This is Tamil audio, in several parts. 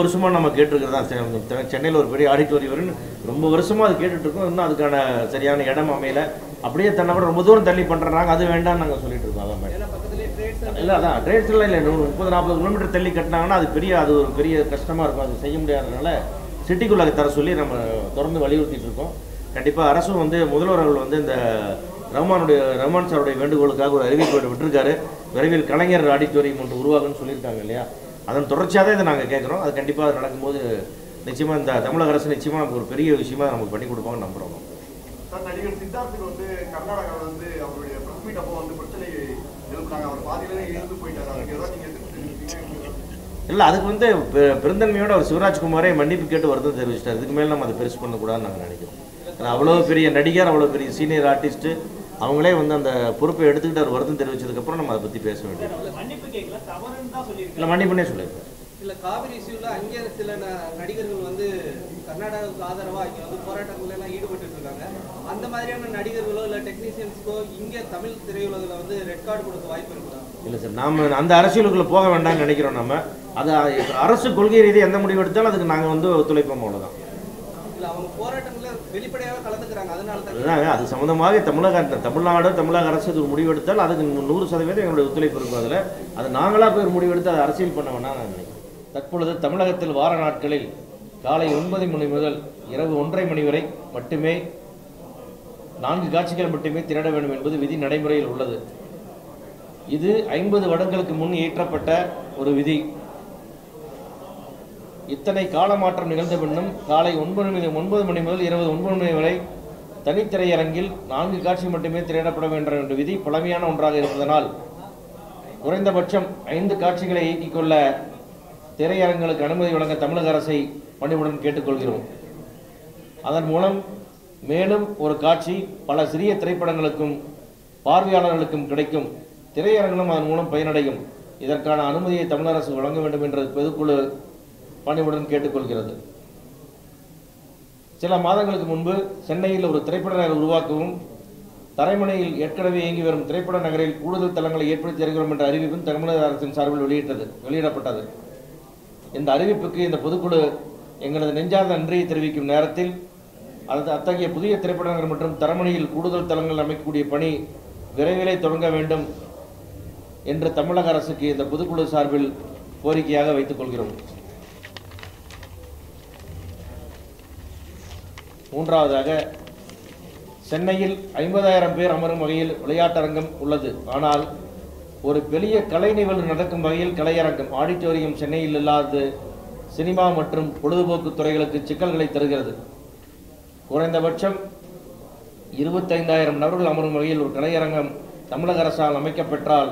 வருஷமாக நம்ம கேட்டிருக்கிறதா? சென்னையில் ஒரு பெரிய ஆடிட்டோரியம் ரொம்ப வருஷமாக அது கேட்டுட்டு இருக்கோம் இன்னும் அதுக்கான சரியான இடம் அமையல. அப்படியே தன்னை கூட ரொம்ப தூரம் தள்ளி பண்ணுறாங்க அது வேண்டாம்னு நாங்கள் சொல்லிட்டு இருக்கோம். அதான் இல்லை அதான். ட்ரேட்ஸ்லாம் இல்லை. நூறு முப்பது நாற்பது கிலோமீட்டர் தள்ளி கட்டினாங்கன்னா அது பெரிய அது ஒரு பெரிய கஷ்டமாக இருக்கும். அது செய்ய முடியாதனால சிட்டிக்குள்ளே தர சொல்லி நம்ம தொடர்ந்து வலியுறுத்திட்டு இருக்கோம். கண்டிப்பாக அரசும் வந்து முதல்வர் அவர்கள் வந்து இந்த ரஹ்மானுடைய ரஹ்மான் சாருடைய வேண்டுகோளுக்காக ஒரு அறிவிப்பு விட்டிருக்காரு. விரைவில் கலைஞர் ஆடிட்டோரியம் ஒன்று உருவாகுன்னு சொல்லியிருக்காங்க இல்லையா? அதன் தொடர்ச்சியாக தான் இதை நாங்கள் கேட்குறோம் அது கண்டிப்பாக அது நடக்கும்போது நிச்சயமாக இந்த தமிழக அரசு நிச்சயமாக நமக்கு ஒரு பெரிய விஷயமா நமக்கு பண்ணி கொடுப்பாங்கன்னு நம்புகிறோம் சார் நடிகர் சித்தார்த்துக்கு வந்து கர்நாடகாவில் வந்து அவருடைய பிரஸ் மீட் அப்போ வந்து பிரச்சனை எழுப்புனாங்க. அவர் பாதியிலே இருந்து போயிட்டாரு. அதுக்கு ஏதாவது இல்லை அதுக்கு வந்து பெருந்தன்மையோட அவர் சிவராஜ்குமாரே மன்னிப்பு கேட்டு வருத்தம் தெரிவிச்சிட்டார். இதுக்கு மேலே நம்ம அதை பெருசு பண்ணக்கூடாதுன்னு நாங்கள் நினைக்கிறோம். அவ்வளோ பெரிய நடிகர் அவ்வளோ பெரிய சீனியர் ஆர்டிஸ்ட்டு அவங்களே வந்து அந்த பொறுப்பை எடுத்துக்கிட்டு அவர் வருத்தம் தெரிவிச்சதுக்கப்புறம் நம்ம அதை பற்றி பேச வேண்டியது. மன்னிப்பு கேட்கல தவறுன்னு தான் சொல்லியிருக்காங்க இல்லை மன்னிப்புனே சொல்லியிருக்காரு இல்ல காவிரி இஷ்யூல அங்கே சில ந- நடிகர்கள் வந்து கர்நாடகாவுக்கு ஆதரவா இங்க வந்து போராட்டங்கள்ல எல்லாம் ஈடுபட்டு இருக்காங்க. அந்த மாதிரியான நடிகர்களோ இல்ல டெக்னீசியன்ஸ்க்கோ இங்க தமிழ் திரையுலகில் வந்து ரெட் கார்டு கொடுக்க வாய்ப்பு இருக்குதா? இல்லை சார் நாம் அந்த அரசியலுக்குள்ளே போக வேண்டாம்னு நினைக்கிறோம் நம்ம. அது அரசு கொள்கை ரீதியாக எந்த முடிவு எடுத்தாலும் அதுக்கு நாங்கள் வந்து ஒத்துழைப்போம் அவ்வளோதான் இல்ல அவங்க போராட்டங்கள்ல வெளிப்படையாக கலந்துக்கிறாங்க அதனால தான் அதுதாங்க அது சம்மந்தமாக தமிழக தமிழ்நாடு தமிழக அரசு இது ஒரு அதுக்கு நூறு சதவீதம் எங்களுடைய ஒத்துழைப்பு இருக்கும். அதில் அதை நாங்களாக போய் முடிவெடுத்து அதை அரசியல் பண்ண வேணாம் நான் நினைக்கிறேன். தற்பொழுது தமிழகத்தில் வார நாட்களில் காலை ஒன்பது மணி முதல் இரவு ஒன்றரை மணி வரை மட்டுமே நான்கு காட்சிகள் மட்டுமே திரட வேண்டும் என்பது விதி நடைமுறையில் உள்ளது. இது ஐம்பது வருடங்களுக்கு முன் இயற்றப்பட்ட ஒரு விதி. இத்தனை கால மாற்றம் நிகழ்ந்த பின்னும் காலை ஒன்பது மணி ஒன்பது மணி முதல் இருபது ஒன்பது மணி வரை தனித்திரையரங்கில் நான்கு காட்சி மட்டுமே திரையிடப்பட வேண்டும் என்ற விதி பழமையான ஒன்றாக இருப்பதனால் குறைந்தபட்சம் ஐந்து காட்சிகளை இயக்கிக் கொள்ள திரையரங்களுக்கு அனுமதி வழங்க தமிழக அரசை பணிவுடன் கேட்டுக்கொள்கிறோம். அதன் மூலம் மேலும் ஒரு காட்சி பல சிறிய திரைப்படங்களுக்கும் பார்வையாளர்களுக்கும் கிடைக்கும். திரையரங்களும் அதன் மூலம் பயனடையும். இதற்கான அனுமதியை தமிழக அரசு வழங்க வேண்டும் என்ற பொதுக்குழு பணிவுடன் கேட்டுக்கொள்கிறது. சில மாதங்களுக்கு முன்பு சென்னையில் ஒரு திரைப்பட நகர் உருவாக்கவும் தரைமணையில் ஏற்கனவே இயங்கி வரும் திரைப்பட நகரில் கூடுதல் தளங்களை ஏற்படுத்தி தருகிறோம் என்ற அறிவிப்பும் தமிழக அரசின் சார்பில் வெளியிட்டது வெளியிடப்பட்டது. இந்த அறிவிப்புக்கு இந்த பொதுக்குழு எங்களது நெஞ்சார்ந்த நன்றியை தெரிவிக்கும் நேரத்தில் அது அத்தகைய புதிய திரைப்பட நகர் மற்றும் தரமணியில் கூடுதல் தளங்கள் அமைக்கக்கூடிய பணி விரைவிலே தொடங்க வேண்டும் என்று தமிழக அரசுக்கு இந்த பொதுக்குழு சார்பில் கோரிக்கையாக வைத்துக் கொள்கிறோம். மூன்றாவதாக சென்னையில் ஐம்பதாயிரம் பேர் அமரும் வகையில் விளையாட்டரங்கம் உள்ளது. ஆனால் ஒரு பெரிய கலை நிகழ்வு நடக்கும் வகையில் கலையரங்கம் ஆடிட்டோரியம் சென்னையில் இல்லாதது சினிமா மற்றும் பொழுதுபோக்கு துறைகளுக்கு சிக்கல்களை தருகிறது. குறைந்தபட்சம் இருபத்தைந்தாயிரம் நபர்கள் அமரும் வகையில் ஒரு கலையரங்கம் தமிழக அரசால் அமைக்கப்பெற்றால்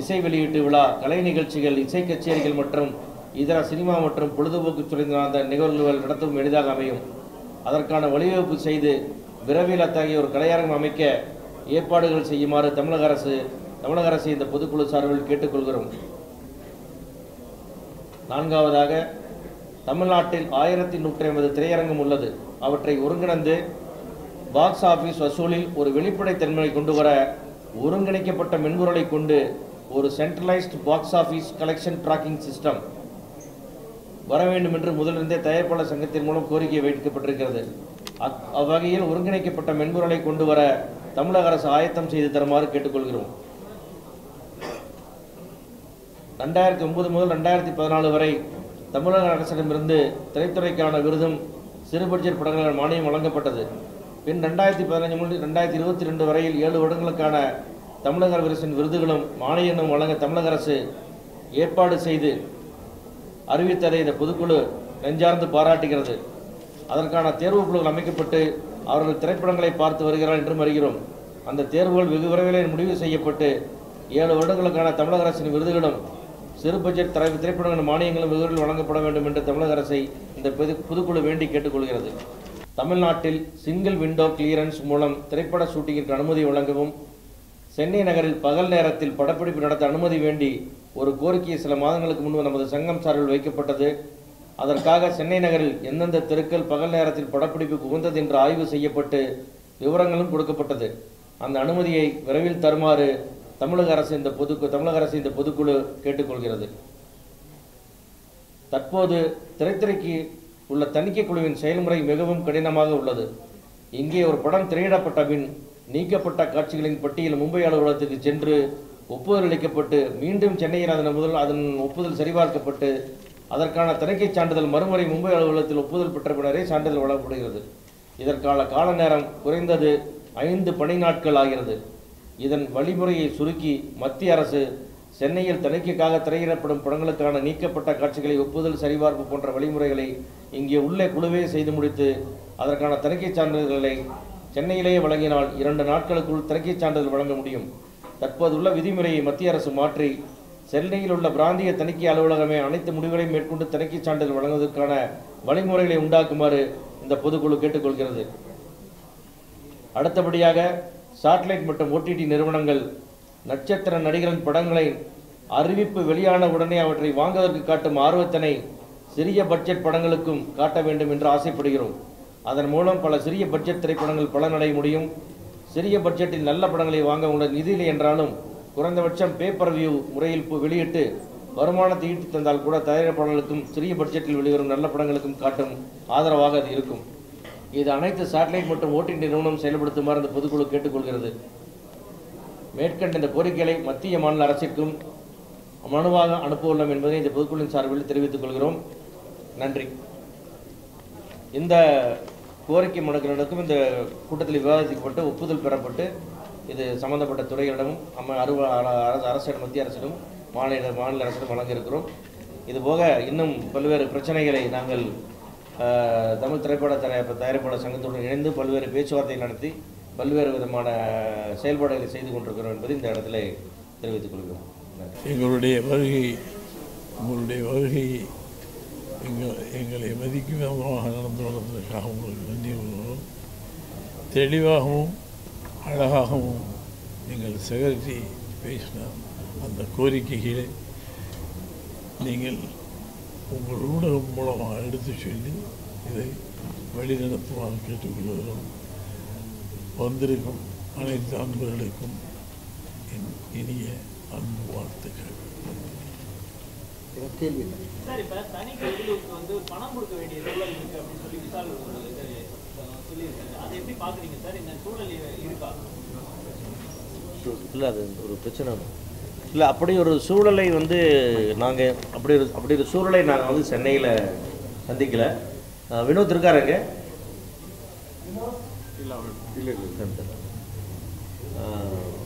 இசை வெளியீட்டு விழா கலை நிகழ்ச்சிகள் இசை கச்சேரிகள் மற்றும் இதர சினிமா மற்றும் பொழுதுபோக்கு துறை சார்ந்த நிகழ்வுகள் நடத்தவும் எளிதாக அமையும். அதற்கான வழிவகுப்பு செய்து விரைவில் அத்தகைய ஒரு கலையரங்கம் அமைக்க ஏற்பாடுகள் செய்யுமாறு தமிழக அரசு தமிழக அரசு இந்த பொதுக்குழு சார்பில் கேட்டுக்கொள்கிறோம். நான்காவதாக தமிழ்நாட்டில் ஆயிரத்தி நூற்றி ஐம்பது திரையரங்கம் உள்ளது. அவற்றை ஒருங்கிணைந்து பாக்ஸ் ஆஃபீஸ் வசூலில் ஒரு வெளிப்படைத்தன்மையை கொண்டு வர ஒருங்கிணைக்கப்பட்ட மென்பொருளை கொண்டு ஒரு centralised box office collection tracking system வர வேண்டும் என்று முதலிருந்தே தயாரிப்பாளர் சங்கத்தின் மூலம் கோரிக்கை வைக்கப்பட்டிருக்கிறது. அவ்வகையில் ஒருங்கிணைக்கப்பட்ட மென்பொருளை கொண்டு வர தமிழக அரசு ஆயத்தம் செய்து தருமாறு கேட்டுக்கொள்கிறோம். ரெண்டாயிரத்தி ஒன்பது முதல் ரெண்டாயிரத்தி பதினாலு வரை தமிழக அரசிடமிருந்து திரைத்துறைக்கான விருதும் சிறு பட்ஜெட் படங்கள் மானியம் வழங்கப்பட்டது. பின் ரெண்டாயிரத்தி பதினஞ்சு முதல் ரெண்டாயிரத்தி இருபத்தி ரெண்டு வரையில் ஏழு வருடங்களுக்கான தமிழக அரசின் விருதுகளும் மானியமும் வழங்க தமிழக அரசு ஏற்பாடு செய்து அறிவித்ததை இந்த பொதுக்குழு நெஞ்சார்ந்து பாராட்டுகிறது. அதற்கான தேர்வு குழுக்கள் அமைக்கப்பட்டு அவர்கள் திரைப்படங்களை பார்த்து வருகிறார் என்றும் அறிகிறோம். அந்த தேர்வுகள் வெகு விரைவிலே முடிவு செய்யப்பட்டு ஏழு வருடங்களுக்கான தமிழக அரசின் விருதுகளும் சிறு பட்ஜெட் தர திரைப்படங்களின் மானியங்களும் விருதுகள் வழங்கப்பட வேண்டும் என்று தமிழக அரசை இந்த புதுக்குழு வேண்டி கேட்டுக்கொள்கிறது. தமிழ்நாட்டில் சிங்கிள் விண்டோ கிளியரன்ஸ் மூலம் திரைப்பட ஷூட்டிங்கிற்கு அனுமதி வழங்கவும் சென்னை நகரில் பகல் நேரத்தில் படப்பிடிப்பு நடத்த அனுமதி வேண்டி ஒரு கோரிக்கை சில மாதங்களுக்கு முன்பு நமது சங்கம் சார்பில் வைக்கப்பட்டது. அதற்காக சென்னை நகரில் எந்தெந்த தெருக்கள் பகல் நேரத்தில் படப்பிடிப்பு புகுந்தது என்று ஆய்வு செய்யப்பட்டு விவரங்களும் கொடுக்கப்பட்டது. அந்த அனுமதியை விரைவில் தருமாறு தமிழக அரசு இந்த பொது தமிழக அரசு இந்த பொதுக்குழு கேட்டுக்கொள்கிறது. தற்போது திரைத்துறைக்கு உள்ள தணிக்கை குழுவின் செயல்முறை மிகவும் கடினமாக உள்ளது. இங்கே ஒரு படம் திரையிடப்பட்ட பின் நீக்கப்பட்ட காட்சிகளின் பட்டியல் மும்பை அலுவலகத்துக்கு சென்று ஒப்புதல் அளிக்கப்பட்டு மீண்டும் சென்னையில் அதன் முதல் அதன் ஒப்புதல் சரிபார்க்கப்பட்டு அதற்கான தணிக்கை சான்றிதழ் மறுமுறை மும்பை அலுவலகத்தில் ஒப்புதல் பெற்ற பின்னரே சான்றிதழ் வழங்கப்படுகிறது. இதற்கான கால நேரம் குறைந்தது ஐந்து பணி நாட்கள் ஆகிறது. இதன் வழிமுறையை சுருக்கி மத்திய அரசு சென்னையில் தணிக்கைக்காக திரையிடப்படும் படங்களுக்கான நீக்கப்பட்ட காட்சிகளை ஒப்புதல் சரிபார்ப்பு போன்ற வழிமுறைகளை இங்கே உள்ளே குழுவே செய்து முடித்து அதற்கான தணிக்கைச் சான்றிதழ்களை சென்னையிலேயே வழங்கினால் இரண்டு நாட்களுக்குள் தணிக்கைச் சான்றிதழ் வழங்க முடியும். தற்போதுள்ள விதிமுறையை மத்திய அரசு மாற்றி சென்னையில் உள்ள பிராந்திய தணிக்கை அலுவலகமே அனைத்து முடிவுகளையும் மேற்கொண்டு தணிக்கைச் சான்றிதழ் வழங்குவதற்கான வழிமுறைகளை உண்டாக்குமாறு இந்த பொதுக்குழு கேட்டுக்கொள்கிறது. அடுத்தபடியாக சாட்டலைட் மற்றும் ஓடிடி நிறுவனங்கள் நட்சத்திர நடிகரின் படங்களை அறிவிப்பு வெளியான உடனே அவற்றை வாங்குவதற்கு காட்டும் ஆர்வத்தினை சிறிய பட்ஜெட் படங்களுக்கும் காட்ட வேண்டும் என்று ஆசைப்படுகிறோம். அதன் மூலம் பல சிறிய பட்ஜெட் திரைப்படங்கள் பலனடைய முடியும். சிறிய பட்ஜெட்டில் நல்ல படங்களை வாங்க உள்ள நிதி இல்லை என்றாலும் குறைந்தபட்சம் பேப்பர் வியூ முறையில் பு- வெளியிட்டு வருமானத்தை ஈட்டி தந்தால் கூட தயாரிப்பு படங்களுக்கும் சிறிய பட்ஜெட்டில் வெளிவரும் நல்ல படங்களுக்கும் காட்டும் ஆதரவாக அது இருக்கும். இது அனைத்து சேட்டலைட் மற்றும் ஓட்டிங் நிறுவனம் செயல்படுத்துமாறு இந்த பொதுக்குழு கேட்டுக்கொள்கிறது. மேற்கண்ட இந்த கோரிக்கைகளை மத்திய மாநில அரசிற்கும் மனுவாக அனுப்பவுள்ளோம் என்பதை இந்த பொதுக்குழுவின் சார்பில் தெரிவித்துக் கொள்கிறோம். நன்றி. இந்த கோரிக்கை மனுக்களுக்கும் இந்த கூட்டத்தில் விவாதிக்கப்பட்டு ஒப்புதல் பெறப்பட்டு இது சம்பந்தப்பட்ட துறைகளிடமும் அம்ம அருவ அரசு அரசிடம் மத்திய அரசிடம் மாநில மாநில அரசிடம் வழங்கியிருக்கிறோம். இதுபோக இன்னும் பல்வேறு பிரச்சனைகளை நாங்கள் தமிழ் திரைப்பட தயாரிப்பாளர் சங்கத்துடன் இணைந்து பல்வேறு பேச்சுவார்த்தை நடத்தி பல்வேறு விதமான செயல்பாடுகளை செய்து கொண்டிருக்கிறோம் என்பதை இந்த இடத்துல தெரிவித்துக் கொள்கிறோம். எங்களுடைய வருகை உங்களுடைய வருகையை எங்கள் எங்களை மதிக்கும் விதமாக நடந்து கொள்வதற்காக உங்களுக்கு நன்றி கொள்கிறோம் தெளிவாகவும் அழகாகவும் நீங்கள் சேகரித்து பேசின அந்த கோரிக்கைகளை நீங்கள் உங்கள் ஊடகம் மூலமாக எடுத்து சொல்லி இதை வழிநடத்துமாறு கேட்டுக்கொள்கிறோம். வந்திருக்கும் அனைத்து அன்பர்களுக்கும் என் இனிய அன்பு வாழ்த்துக்கள். சார் இப்ப தனி குழுவுக்கு வந்து பணம் கொடுக்க வேண்டிய சூழல் இருக்கு அப்படின்னு சொல்லி விசால் சொல்லியிருக்காங்க. அதை எப்படி பாக்குறீங்க சார்? இந்த சூழல் இ- இருக்கா? இல்லை அது ஒரு பிரச்சனை இல்லை அப்படி ஒரு சூழலை வந்து நாங்கள் அப்படி ஒரு அப்படி ஒரு சூழலை நாங்கள் வந்து சென்னையில் சந்திக்கலை. வினோத் இருக்காருங்க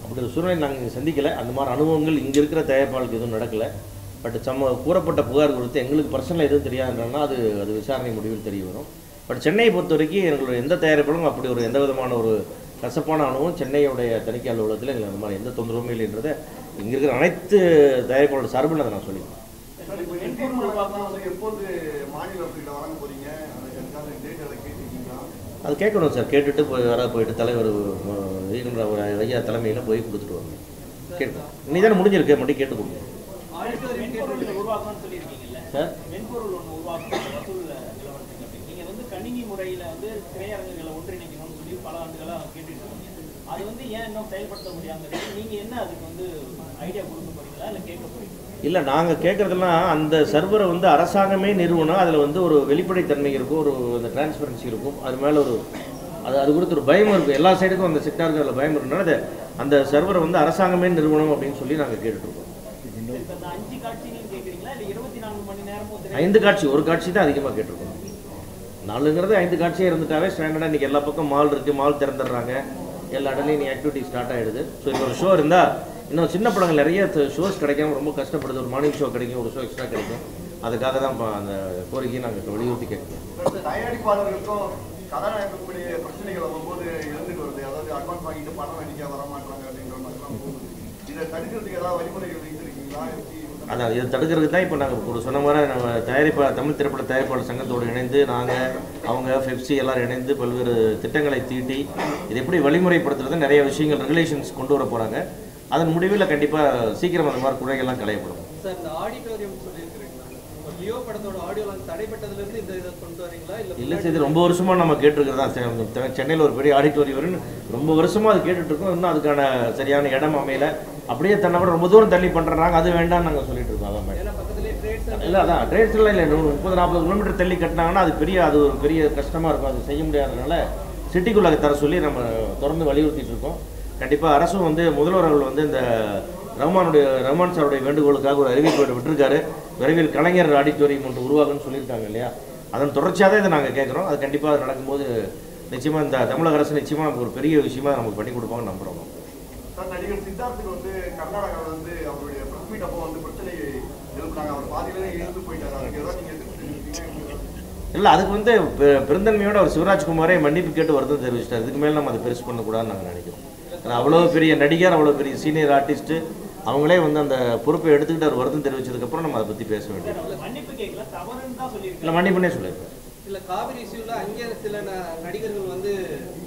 அப்படி ஒரு சூழ்நிலை நாங்கள் சந்திக்கலை. அந்த மாதிரி அனுபவங்கள் இங்கே இருக்கிற தயாரிப்பாளருக்கு எதுவும் நடக்கலை. பட் சம்ம கூறப்பட்ட புகார் குறித்து எங்களுக்கு பர்சனலாக எதுவும் தெரியாதுன்னா அது அது விசாரணை முடிவில் தெரிய வரும். பட் சென்னையை பொறுத்த வரைக்கும் எங்களுடைய எந்த தயாரிப்பாலும் அப்படி ஒரு எந்த விதமான ஒரு கசப்பான அனுபவம் சென்னையுடைய தணிக்கை அலுவலகத்தில் எங்களுக்கு அந்த மாதிரி எந்த தொந்தரவுமே இல்லைன்றதை இங்கே இருக்கிற அனைத்து தயாரிப்பாளர் சார்பில் அதை நான் டேட் அதை கேட்கணும் சார். கேட்டுட்டு போய் வர போயிட்டு தலைவர் ஐயா தலைமையில் போய் கொடுத்துட்டு வரணும் கேட்கணும். நீ தானே முடிஞ்சிருக்கு மட்டும் கேட்டு கொடுங்க. சார்? மென்பொருள் ஒன்று உருவாக்கணும் வசூல் நிலவரத்துக்கு அப்படின்னு நீங்க வந்து கணினி முறையில வந்து திரையரங்குகளை ஒன்றிணைக்கணும்னு சொல்லி பல ஆண்டுகளா கேட்டுட்டு இருக்கீங்க. அது வந்து ஏன் இன்னும் செயல்படுத்த முடியாம இருக்கு? நீங்க என்ன அதுக்கு வந்து ஐடியா கொடுக்க போறீங்களா இல்ல கேட்க போறீங்களா? இல்லை நாங்கள் கேட்குறதெல்லாம் அந்த சர்வரை வந்து அரசாங்கமே நிறுவனம். அதில் வந்து ஒரு வெளிப்படைத்தன்மை இருக்கும் ஒரு அந்த டிரான்ஸ்பரன்சி இருக்கும். அது மேலே ஒரு அது அது குறித்து ஒரு பயம் இருக்கும். எல்லா சைடுக்கும் அந்த செக்டாருக்கு அதில் பயம் இருக்குனால அந்த சர்வரை வந்து அரசாங்கமே நிறுவனம் அப்படின்னு சொல்லி நாங்கள் கேட்டுட்ருக்கோம் இப்ப இந்த அஞ்சு காட்சிகள் கேக்குறீங்களா இல்ல இருபத்தி நான்கு மணி நேரமும் திரை ஐந்து காட்சி ஒரு காட்சி தான் அதிகமாக கேட்டிருக்கோம். நாலுங்கிறது ஐந்து காட்சியாக இருந்துட்டாவே ஸ்டாண்டர்டாக இன்றைக்கி எல்லா பக்கம் மால் இருக்குது மால் திறந்துடுறாங்க. எல்லா இடத்துலையும் நீ ஆக்டிவிட்டி ஸ்டார்ட் ஆகிடுது ஸோ இப்போ ஒரு ஷோ இருந்தால் இன்னும் சின்ன படங்கள் நிறைய ஷோஸ் கிடைக்காம ரொம்ப கஷ்டப்படுது. ஒரு மார்னிங் ஷோ கிடைக்கும் ஒரு ஷோ எக்ஸ்ட்ரா கிடைக்கும். அதுக்காக தான் இப்போ அந்த கோரிக்கையை நாங்கள் வலியுறுத்தி கேட்குறோம். தயாரிப்பாளர்களுக்கும் கதாநாயகக்கூடிய பிரச்சனைகள் வரும்போது இருந்துட்டு வருது. அதாவது அட்வான்ஸ் வாங்கிட்டு பணம் அடிக்க வர மாட்டாங்க அப்படின்ற மாதிரிலாம் போகுது. இதை தடுக்கிறதுக்கு ஏதாவது வழிமுறைகள் வைத்திருக்கீங்களா? அதான் இதை தடுக்கிறதுக்கு தான் இப்போ நாங்கள் ஒரு சொன்ன மாதிரி நம்ம தயாரிப்பா தமிழ் திரைப்பட தயாரிப்பாளர் சங்கத்தோடு இணைந்து நாங்கள் அவங்க ஃபெப்சி எல்லாரும் இணைந்து பல்வேறு திட்டங்களை தீட்டி இது எப்படி வழிமுறைப்படுத்துறது நிறைய விஷயங்கள் ரெகுலேஷன்ஸ் கொண்டு வர போகிறாங்க அதன் முடிவில் கண்டிப்பாக சீக்கிரம் அந்த மாதிரி குறைகள்லாம் களையப்படும். இல்ல சார் இது ரொம்ப வருஷமா நம்ம கேட்டிருக்கிறதா சென்னையில் ஒரு பெரிய ஆடிட்டோரியம் ரொம்ப வருஷமா அது கேட்டுட்டு இருக்கோம். இன்னும் அதுக்கான சரியான இடம் அமையல. அப்படியே தன்னை விட ரொம்ப தூரம் தள்ளி பண்றாங்க. அது வேண்டாம்னு நாங்கள் சொல்லிட்டு இருக்கோம். அதான் ட்ரேட்ஸ் இல்லை அதான். ட்ரேட்ஸ்லாம் இல்லை. முப்பது நாற்பது கிலோமீட்டர் தள்ளி கட்டினாங்கன்னா அது பெரிய அது ஒரு பெரிய கஷ்டமாக இருக்கும். அது செய்ய முடியாததுனால சிட்டிக்குள்ளே தர சொல்லி நம்ம தொடர்ந்து வலியுறுத்திட்டு இருக்கோம். கண்டிப்பாக அரசும் வந்து முதல்வர் அவர்கள் வந்து இந்த ரஹ்மானுடைய ரஹ்மான் சாருடைய வேண்டுகோளுக்காக ஒரு அறிவிப்பு விட்டிருக்காரு. விரைவில் கலைஞர் ஆடிட்டோரியம் ஒன்று உருவாகும்னு சொல்லியிருக்காங்க இல்லையா? அதன் தொடர்ச்சியாக தான் இதை நாங்கள் கேட்குறோம். அது கண்டிப்பாக அது நடக்கும்போது நிச்சயமாக இந்த தமிழக அரசு நிச்சயமாக நமக்கு ஒரு பெரிய விஷயமா நமக்கு பண்ணி கொடுப்பாங்கன்னு நம்புகிறோம் சார் நடிகர் சித்தார்த்துக்கு வந்து கர்நாடகாவில் வந்து அவருடைய பிரஸ் மீட் அப்போ வந்து பிரச்சனை எழுப்புனாங்க. அவர் பாதியிலே எழுந்து போயிட்டாரு. அதுக்கு ஏதாவது நீங்க எதிர்ப்பு தெரிவிக்கிறீங்க இல்லை அதுக்கு வந்து பெருந்தன்மையோட அவர் சிவராஜ்குமாரே மன்னிப்பு கேட்டு வருத்தம் தெரிவிச்சிட்டார். இதுக்கு மேலே நம்ம அதை பெருசு பண்ணக்கூடாதுன்னு நாங்கள் நினைக்கிறோம். ஏன்னா அவ்வளோ பெரிய நடிகர் அவ்வளோ பெரிய சீனியர் ஆர்டிஸ்ட்டு அவங்களே வந்து அந்த பொறுப்பை எடுத்துக்கிட்டு அவர் வருத்தம் தெரிவிச்சதுக்கப்புறம் நம்ம அதை பற்றி பேச வேண்டியது. இல்லை மன்னிப்புனே சொல்லியிருக்கேன் இல்ல காவிரி இஷ்யூல அங்கே சில நடிகர்கள் வந்து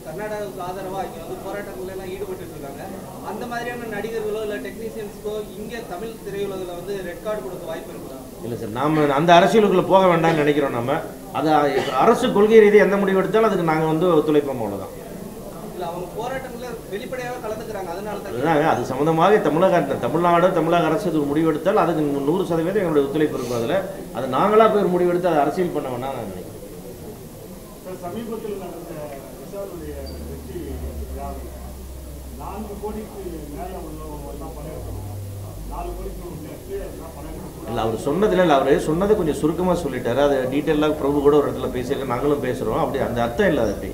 கர்நாடகாவுக்கு ஆதரவா இங்க வந்து போராட்டங்கள்ல எல்லாம் ஈடுபட்டு இருக்காங்க அந்த மாதிரியான நடிகர்களோ இல்ல டெக்னீசியன்ஸ்க்கோ இங்க தமிழ் திரையுலகில் வந்து ரெட் கார்டு கொடுக்க வாய்ப்பு இருக்குதா? இல்லை சார் நாம் அந்த அரசியலுக்குள்ளே போக வேண்டாம்னு நினைக்கிறோம் நம்ம அது அரசு கொள்கை ரீதியாக எந்த முடிவு எடுத்தாலும் அதுக்கு நாங்கள் வந்து ஒத்துழைப்போம் அவ்வளோதான் இல்ல அவங்க போராட்டங்கள்ல வெளிப்படையாக கலந்துக்கிறாங்க. அதனால தான் அதுதாங்க அது சம்மந்தமாக தமிழக தமிழ்நாடு தமிழக அரசு இது ஒரு முடிவெடுத்தால் அதுக்கு நூறு சதவீதம் எங்களுடைய ஒத்துழைப்பு இருக்கும் அதில். அது நாங்களாக போய் முடிவெடுத்து அதை அரசியல் பண்ண வேணாம் நான் நினைக்கிறேன். சமீபத்தில் நடந்த விஷாலுடைய வெற்றி விழாவில் நான்கு கோடிக்கு மேலே உள்ளவங்க எல்லாம் இல்லை அவர் சொன்னதில் இல்லை அவர் சொன்னதை கொஞ்சம் சுருக்கமாக சொல்லிட்டாரு. அது டீட்டெயிலாக பிரபு கூட ஒரு இடத்துல பேசியிருக்கேன் நாங்களும் பேசுகிறோம் அப்படி அந்த அர்த்தம் இல்லை அதுக்கு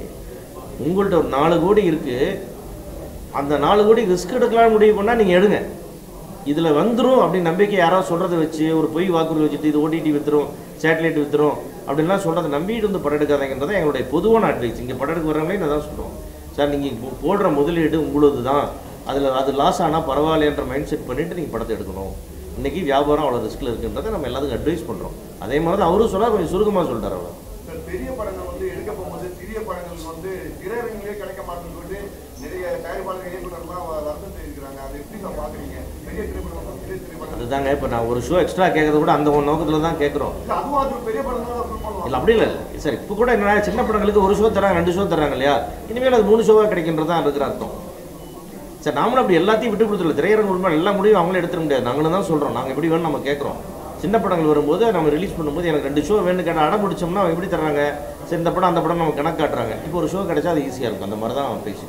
உங்கள்கிட்ட ஒரு நாலு கோடி இருக்குது அந்த நாலு கோடி ரிஸ்க் எடுக்கலாம்னு முடிவு பண்ணால் நீங்கள் எடுங்க. இதில் வந்துடும் அப்படின்னு நம்பிக்கை யாராவது சொல்கிறத வச்சு ஒரு பொய் வாக்குறுதி வச்சுட்டு இது ஓடிடி வித்துரும் சேட்டலைட் வித்துரும் அப்படின்லாம் சொல்கிறத நம்பிட்டு வந்து படம் எடுக்காதீங்கன்றதை எங்களுடைய பொதுவான அட்வைஸ் இங்கே படம் எடுக்க வரவங்களே நான் தான் சொல்கிறோம் சார் நீங்கள் போடுற முதலீடு உங்களது தான். அதில் அது லாஸ் ஆனால் பரவாயில்லன்ற மைண்ட் செட் பண்ணிவிட்டு நீங்கள் படத்தை எடுக்கணும். இன்றைக்கி வியாபாரம் அவ்வளோ ரிஸ்கில் இருக்குன்றதை நம்ம எல்லாத்துக்கும் அட்வைஸ் பண்ணுறோம் அதே மாதிரி தான் அவரும் சொன்னால் கொஞ்சம் சுருக்கமாக சொல்லிட்டார் அவ்வளோ பெரிய படங்கள் வந்து எடுக்க போகும்போது சிறிய படங்கள் வந்து திரையரங்கிலே கிடைக்க மாட்டேன்னு சொல்லிட்டு நிறைய தயாரிப்பாளர்கள் இயக்குநர்லாம் வருத்தம் தெரிவிக்கிறாங்க. அதை எப்படி நான் பார்க்குறீங்க பெரிய திரைப்படம் அதுதாங்க இப்போ நான் ஒரு ஷோ எக்ஸ்ட்ரா கேட்கறது கூட அந்த ஒரு நோக்கத்தில் தான் கேட்குறோம். இல்ல அப்படி இல்லை சார் இப்போ கூட என்ன சின்ன படங்களுக்கு ஒரு ஷோ தராங்க ரெண்டு ஷோ தராங்க இல்லையா? இனிமேல் அது மூணு ஷோவாக கிடைக்கின்றது தான் இருக்கிற அர்த்தம். சார் நாமளும் அப்படி எல்லாத்தையும் விட்டு கொடுத்துருல திரையரங்கு உண்மை எல்லா முடிவும் அவங்களே எடுத்துட முடியாது. நாங்களும் தான் சொல்கிறோம் நாங்கள் எப்படி வேணும் நம்ம கேட்குறோம். சின்ன படங்கள் வரும்போது நம்ம ரிலீஸ் பண்ணும்போது எனக்கு ரெண்டு ஷோ வேணும் கேட்டால் அடம் பிடிச்சோம்னா அவங்க எப்படி தர்றாங்க? சரி இந்த படம் அந்த படம் நம்ம கணக்கு காட்டுறாங்க. இப்போ ஒரு ஷோ கிடைச்சா அது ஈஸியாக இருக்கும். அந்த மாதிரி தான் பேசி